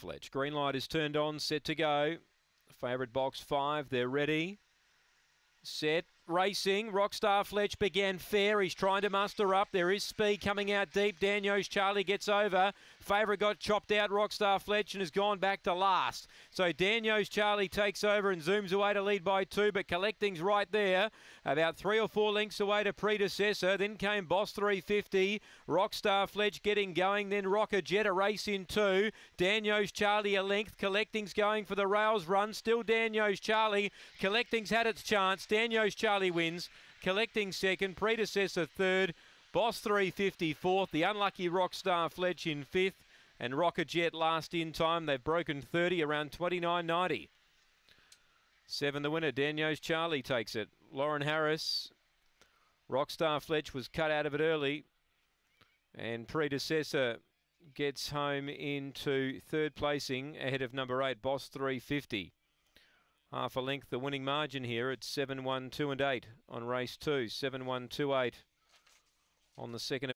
Fletch. Green light is turned on, set to go. Favourite box five, they're ready. Set, racing. Rockstar Fletch began fair. He's trying to muster up. There is speed coming out deep. Daniels Charlie gets over. Favourite got chopped out. Rockstar Fletch and has gone back to last. So Daniels Charlie takes over and zooms away to lead by two, but collecting's right there. About three or four lengths away to predecessor. Then came Boss 350. Rockstar Fletch getting going. Then Rocker Jet a race in two. Daniels Charlie a length. Collecting's going for the rails run. Still Daniels Charlie. Collecting's had its chance. Daniels Charlie wins. Collecting second, predecessor third, Boss 350 fourth, the unlucky Rockstar Fletch in fifth, and Rocket Jet last in time. They've broken 30 around 29.90. Seven the winner. Daniels Charlie takes it. Lauren Harris. Rockstar Fletch was cut out of it early. And predecessor gets home into third placing ahead of number eight, Boss 350. Half a length, the winning margin here at 7 1 2 and 8 on race two. 7 1 2 8 on the second.